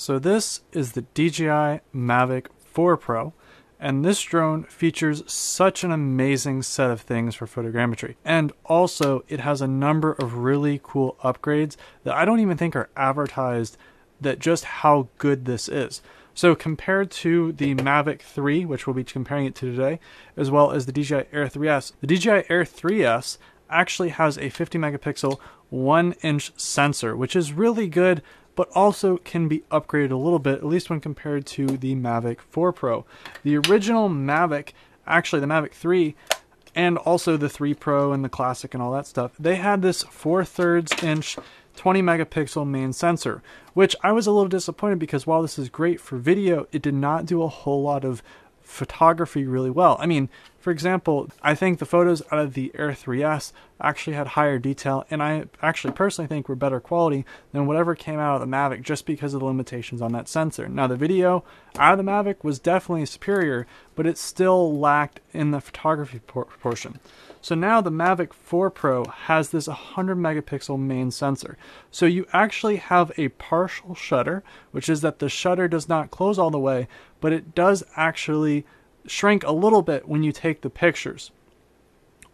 So this is the DJI Mavic 4 Pro, and this drone features such an amazing set of things for photogrammetry. And also, it has a number of really cool upgrades that I don't even think are advertised that just how good this is. So compared to the Mavic 3, which we'll be comparing it to today, as well as the DJI Air 3S, the DJI Air 3S actually has a 50 megapixel 1 inch sensor, which is really good, but also can be upgraded a little bit, at least when compared to the Mavic 4 Pro. The original Mavic, actually the Mavic 3, and also the 3 Pro and the Classic and all that stuff, they had this 4 thirds inch 20 megapixel main sensor, which I was a little disappointed because while this is great for video, it did not do a whole lot of photography really well. I mean, for example, I think the photos out of the Air 3S actually had higher detail, and I actually personally think were better quality than whatever came out of the Mavic just because of the limitations on that sensor. Now, the video out of the Mavic was definitely superior, but it still lacked in the photography por- portion. So now the Mavic 4 Pro has this 100 megapixel main sensor. So you actually have a partial shutter, which is that the shutter does not close all the way, but it does actually shrink a little bit when you take the pictures.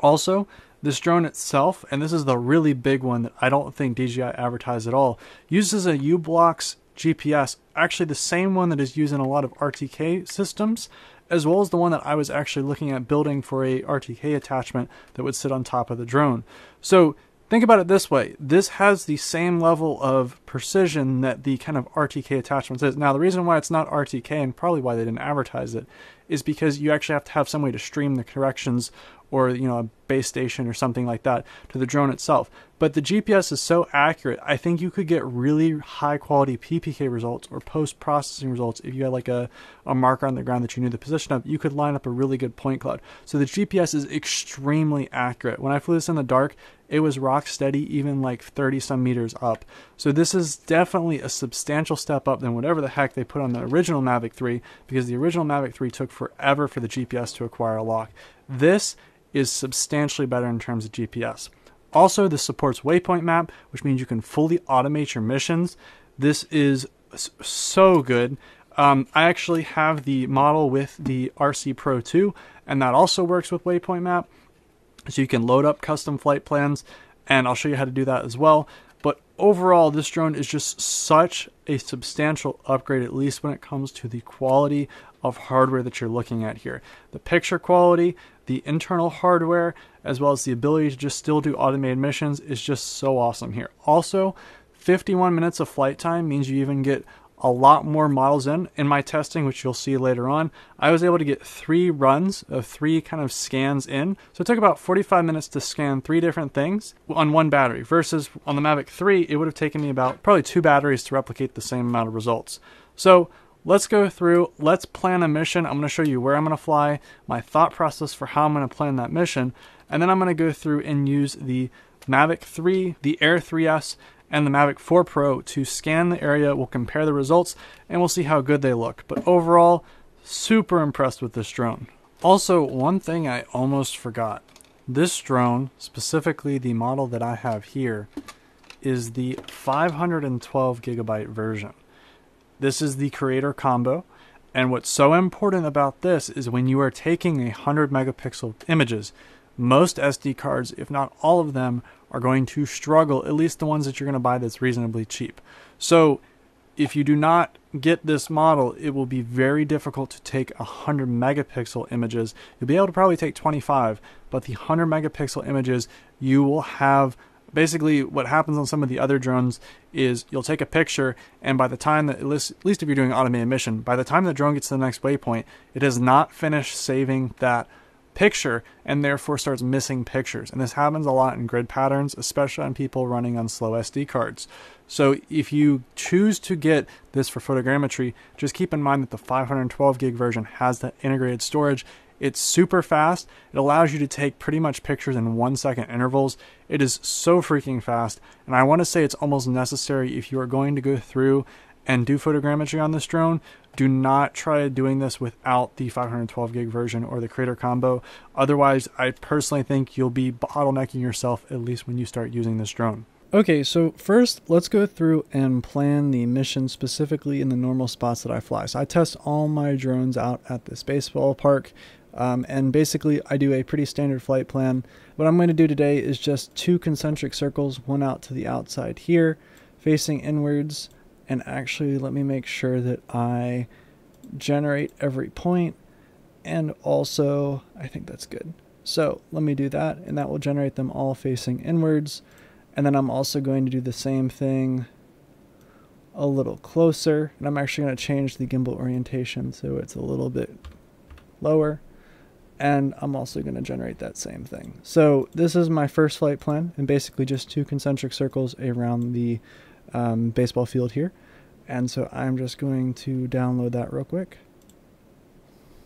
Also, this drone itself, and this is the really big one that I don't think DJI advertised at all, uses a u-blox GPS, actually the same one that is used in a lot of RTK systems, as well as the one that I was actually looking at building for a RTK attachment that would sit on top of the drone. So think about it this way this has the same level of precision that the kind of RTK attachments is. Now, the reason why it's not RTK and probably why they didn't advertise it is because you actually have to have some way to stream the corrections or you know a base station or something like that to the drone itself. But the GPS is so accurate, I think you could get really high quality PPK results or post processing results if you had like a, a marker on the ground that you knew the position of. You could line up a really good point cloud. So the GPS is extremely accurate. When I flew this in the dark, it was rock steady even like 30 some meters up. So this is definitely a substantial step up than whatever the heck they put on the original Mavic 3 because the original Mavic 3 took forever for the GPS to acquire a lock. This is substantially better in terms of GPS. Also, this supports waypoint map, which means you can fully automate your missions. This is so good. Um, I actually have the model with the RC Pro 2, and that also works with waypoint map. So you can load up custom flight plans, and I'll show you how to do that as well. But overall, this drone is just such a substantial upgrade, at least when it comes to the quality of hardware that you're looking at here. The picture quality, the internal hardware, as well as the ability to just still do automated missions is just so awesome here. Also, 51 minutes of flight time means you even get a lot more models in. In my testing, which you'll see later on, I was able to get three runs of three kind of scans in. So it took about 45 minutes to scan three different things on one battery, versus on the Mavic 3, it would have taken me about probably two batteries to replicate the same amount of results. So let's go through, let's plan a mission. I'm going to show you where I'm going to fly, my thought process for how I'm going to plan that mission, and then I'm going to go through and use the Mavic 3, the Air 3S, and the Mavic 4 Pro to scan the area. We'll compare the results and we'll see how good they look. But overall, super impressed with this drone. Also, one thing I almost forgot. This drone, specifically the model that I have here, is the 512 gigabyte version. This is the creator combo. And what's so important about this is when you are taking 100 megapixel images, most SD cards, if not all of them, are going to struggle, at least the ones that you're going to buy that's reasonably cheap. So if you do not get this model, it will be very difficult to take 100 megapixel images. You'll be able to probably take 25, but the 100 megapixel images, you will have basically what happens on some of the other drones is you'll take a picture and by the time that at least, at least if you're doing automated mission by the time the drone gets to the next waypoint it has not finished saving that picture and therefore starts missing pictures. And this happens a lot in grid patterns, especially on people running on slow SD cards. So if you choose to get this for photogrammetry, just keep in mind that the 512 gig version has that integrated storage. It's super fast. It allows you to take pretty much pictures in one second intervals. It is so freaking fast. And I want to say it's almost necessary if you are going to go through and do photogrammetry on this drone, do not try doing this without the 512 gig version or the creator combo. Otherwise, I personally think you'll be bottlenecking yourself at least when you start using this drone. Okay, so first let's go through and plan the mission specifically in the normal spots that I fly. So I test all my drones out at this baseball park. Um, and basically, I do a pretty standard flight plan. What I'm going to do today is just two concentric circles, one out to the outside here, facing inwards. And actually, let me make sure that I generate every point. And also, I think that's good. So let me do that, and that will generate them all facing inwards. And then I'm also going to do the same thing a little closer. And I'm actually going to change the gimbal orientation so it's a little bit lower. And I'm also going to generate that same thing. So this is my first flight plan, and basically just two concentric circles around the um, baseball field here. And so I'm just going to download that real quick.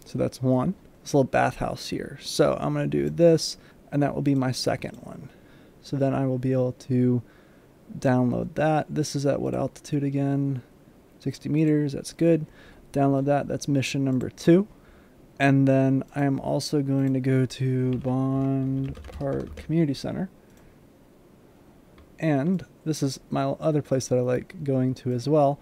So that's one. This little bathhouse here. So I'm going to do this, and that will be my second one. So then I will be able to download that. This is at what altitude again? 60 meters, that's good. Download that, that's mission number two. And then I am also going to go to Bond Park Community Center. And this is my other place that I like going to as well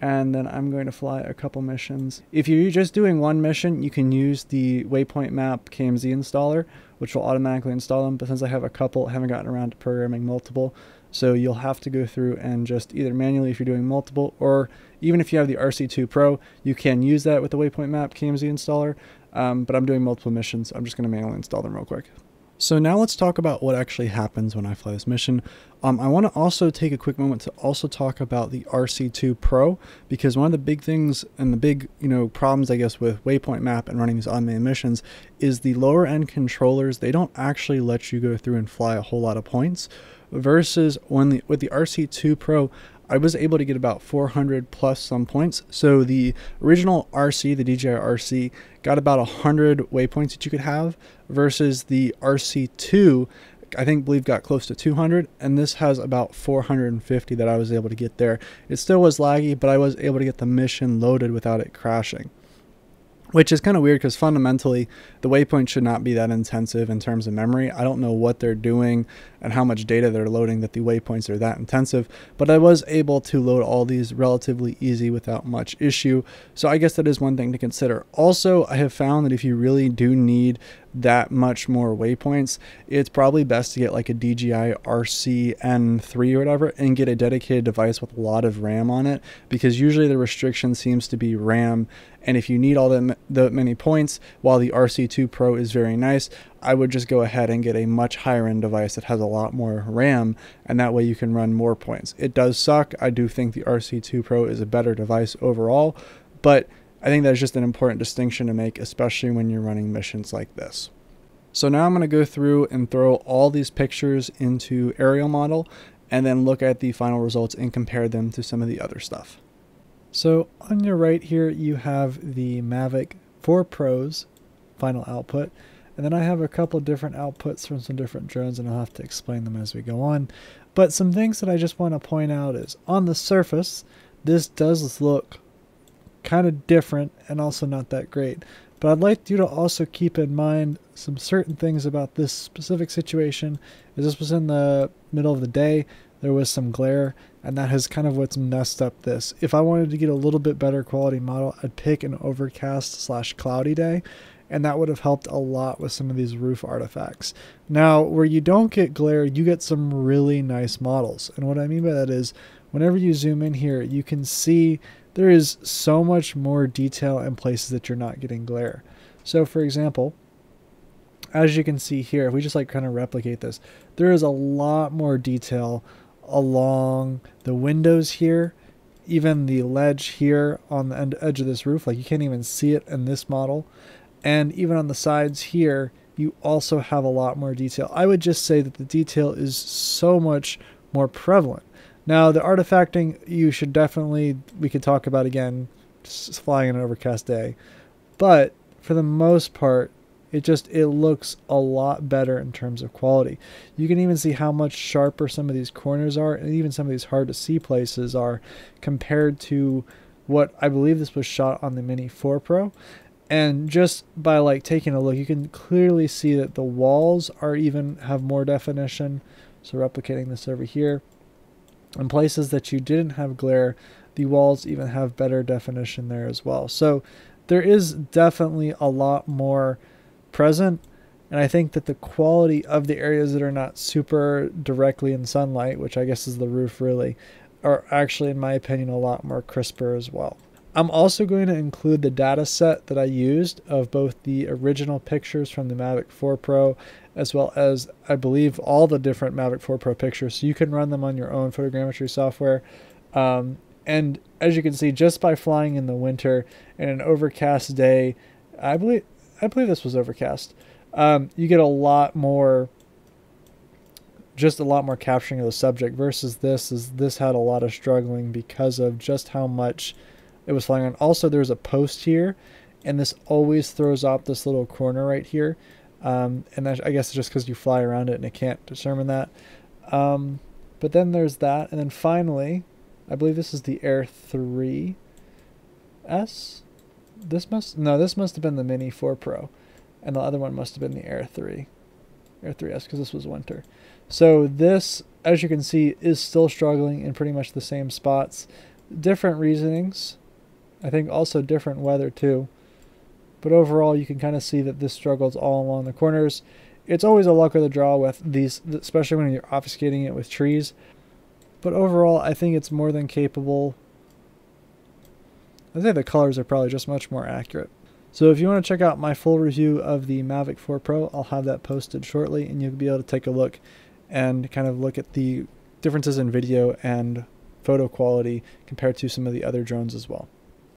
and then I'm going to fly a couple missions. If you're just doing one mission, you can use the Waypoint Map KMZ installer, which will automatically install them. But since I have a couple, I haven't gotten around to programming multiple. So you'll have to go through and just either manually if you're doing multiple, or even if you have the RC2 Pro, you can use that with the Waypoint Map KMZ installer. Um, but I'm doing multiple missions. I'm just going to manually install them real quick. So now let's talk about what actually happens when I fly this mission. Um, I want to also take a quick moment to also talk about the RC2 Pro because one of the big things and the big you know problems I guess with Waypoint Map and running these automated missions is the lower end controllers. They don't actually let you go through and fly a whole lot of points versus when the with the RC2 Pro I was able to get about 400 plus some points. So the original RC, the DJI RC, got about 100 waypoints that you could have versus the RC2 I think believe got close to 200 and this has about 450 that I was able to get there. It still was laggy, but I was able to get the mission loaded without it crashing which is kind of weird because fundamentally the waypoint should not be that intensive in terms of memory. I don't know what they're doing and how much data they're loading that the waypoints are that intensive, but I was able to load all these relatively easy without much issue. So I guess that is one thing to consider. Also, I have found that if you really do need that much more waypoints, it's probably best to get like a DJI RC-N3 or whatever and get a dedicated device with a lot of RAM on it because usually the restriction seems to be RAM. And if you need all that, that many points, while the RC2 Pro is very nice, I would just go ahead and get a much higher end device that has a lot more RAM, and that way you can run more points. It does suck. I do think the RC2 Pro is a better device overall, but I think that's just an important distinction to make, especially when you're running missions like this. So now I'm going to go through and throw all these pictures into aerial model and then look at the final results and compare them to some of the other stuff. So on your right here, you have the Mavic 4 Pro's final output. And then I have a couple different outputs from some different drones and I'll have to explain them as we go on. But some things that I just want to point out is on the surface, this does look kind of different and also not that great. But I'd like you to also keep in mind some certain things about this specific situation. As this was in the middle of the day, there was some glare, and that has kind of what's messed up this. If I wanted to get a little bit better quality model, I'd pick an overcast slash cloudy day, and that would have helped a lot with some of these roof artifacts. Now, where you don't get glare, you get some really nice models. And what I mean by that is, whenever you zoom in here, you can see there is so much more detail in places that you're not getting glare. So for example, as you can see here, if we just like kind of replicate this, there is a lot more detail along the windows here, even the ledge here on the end, edge of this roof, like you can't even see it in this model. And even on the sides here, you also have a lot more detail. I would just say that the detail is so much more prevalent. Now, the artifacting, you should definitely, we could talk about again, just flying in an overcast day. But for the most part, it just it looks a lot better in terms of quality. You can even see how much sharper some of these corners are, and even some of these hard to see places are compared to what I believe this was shot on the Mini 4 Pro. And just by like taking a look, you can clearly see that the walls are even have more definition. So replicating this over here, In places that you didn't have glare, the walls even have better definition there as well. So there is definitely a lot more present. And I think that the quality of the areas that are not super directly in sunlight, which I guess is the roof really, are actually, in my opinion, a lot more crisper as well. I'm also going to include the data set that I used of both the original pictures from the Mavic 4 Pro as well as I believe all the different Mavic 4 Pro pictures. So you can run them on your own photogrammetry software. Um, and as you can see, just by flying in the winter in an overcast day, I believe I believe this was overcast. Um, you get a lot more, just a lot more capturing of the subject versus this. Is this had a lot of struggling because of just how much it was flying on. Also, there's a post here, and this always throws off this little corner right here. Um, and that, I guess it's just because you fly around it and it can't determine that. Um, but then there's that, and then finally, I believe this is the Air 3S. This must no, this must have been the Mini 4 Pro, and the other one must have been the Air 3, Air 3S because this was winter. So this, as you can see, is still struggling in pretty much the same spots. Different reasonings. I think also different weather too. But overall, you can kind of see that this struggles all along the corners. It's always a luck of the draw with these, especially when you're obfuscating it with trees. But overall, I think it's more than capable. I think the colors are probably just much more accurate. So if you want to check out my full review of the Mavic 4 Pro, I'll have that posted shortly and you'll be able to take a look and kind of look at the differences in video and photo quality compared to some of the other drones as well.